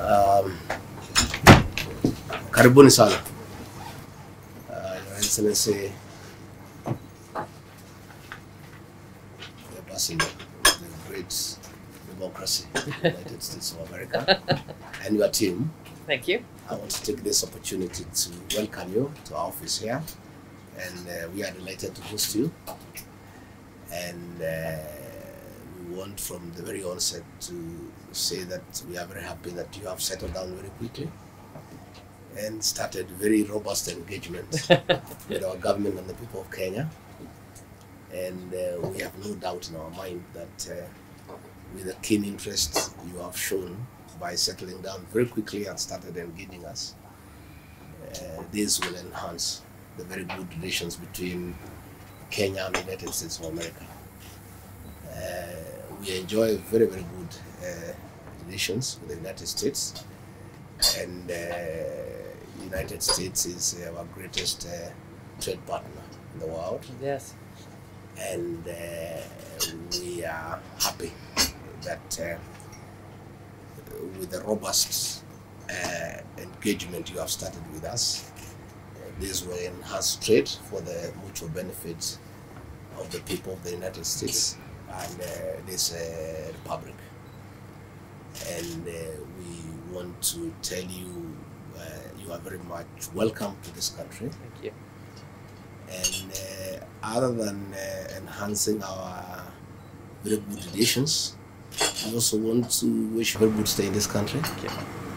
Um, karibuni sana. Uh, Your Excellency the person of the great democracy, the United States of America, and your team. Thank you. I want to take this opportunity to welcome you to our office here, and uh, we are delighted to host you. And uh, want from the very onset to say that we are very happy that you have settled down very quickly and started very robust engagement with our government and the people of Kenya. And uh, we have no doubt in our mind that uh, with the keen interest you have shown by settling down very quickly and started engaging us, uh, this will enhance the very good relations between Kenya and the United States of America. We enjoy very, very good uh, relations with the United States, and uh, United States is our greatest uh, trade partner in the world. Yes. and uh, we are happy that uh, with the robust uh, engagement you have started with us, this will enhance trade for the mutual benefit of the people of the United States and uh, this uh, republic. And uh, we want to tell you uh, you are very much welcome to this country Thank you. and uh, other than uh, enhancing our very good relations, we also want to wish very good stay in this country. Thank you.